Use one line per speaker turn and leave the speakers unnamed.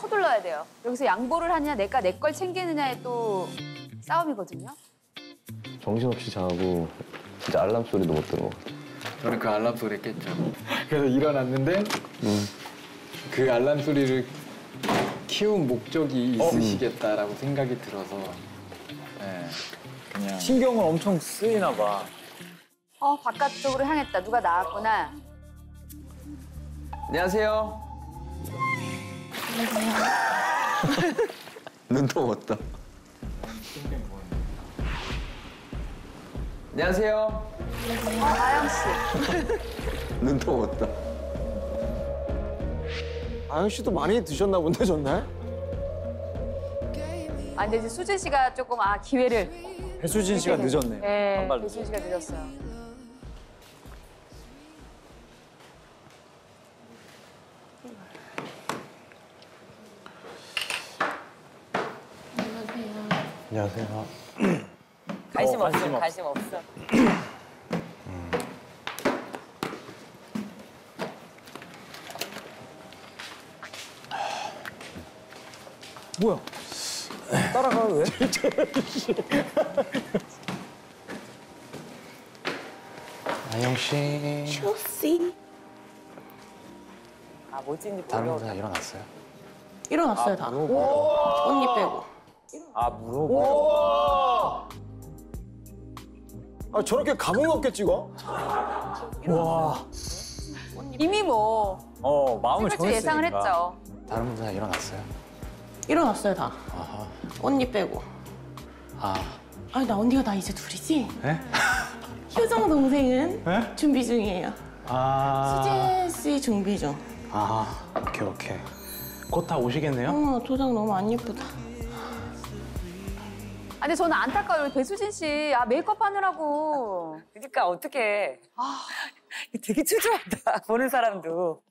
서둘러야 돼요. 여기서 양보를 하냐, 내가 내 걸 챙기느냐의 또 싸움이거든요.
정신없이 자고 진짜 알람 소리도 못 들은 것 같아.
저는 그 알람 소리 깼죠. 그래서 일어났는데 그 알람 소리를 키운 목적이 있으시겠다라고 생각이 들어서 네, 그냥
신경을 엄청 쓰이나 봐.
어, 바깥쪽으로 향했다. 누가 나왔구나.
안녕하세요. 눈도 왔다. 안녕하세요.
어, 아영 씨.
눈도 왔다.
아영 씨도 많이 드셨나 본데 전날?
아, 근데 이제 수진 씨가 조금, 아, 기회를.
배수진 씨가 늦었네.
네,
한 발로.
배수진 씨가 늦었어요.
안녕하세요.
관심
어,
없어,
관심 없어.
관심 없어.
뭐야? 따라가 왜?
아영 씨
아, 뭐지인지
다른 분들 일어났어요?
일어났어요 다. 언니 빼고.
아 물어봐. 아 저렇게 감흥 없게 찍어? 와.
이미 뭐,
어 마음을
생각지 예상을
정했으니까.
했죠.
다른 분들 일어났어요?
일어났어요 다.
아하.
언니 빼고.
아,
아니 나 언니가 나 이제 둘이지?
네?
효정 동생은
네?
준비 중이에요.
아,
수진 씨 준비 중.
아, 오케이 오케이. 곧 다 오시겠네요?
어 도장 너무 안 예쁘다.
아, 근데 저는 안타까워요. 배수진 씨. 아, 메이크업 하느라고.
그러니까 어떻게? 되게 초조하다 보는 사람도.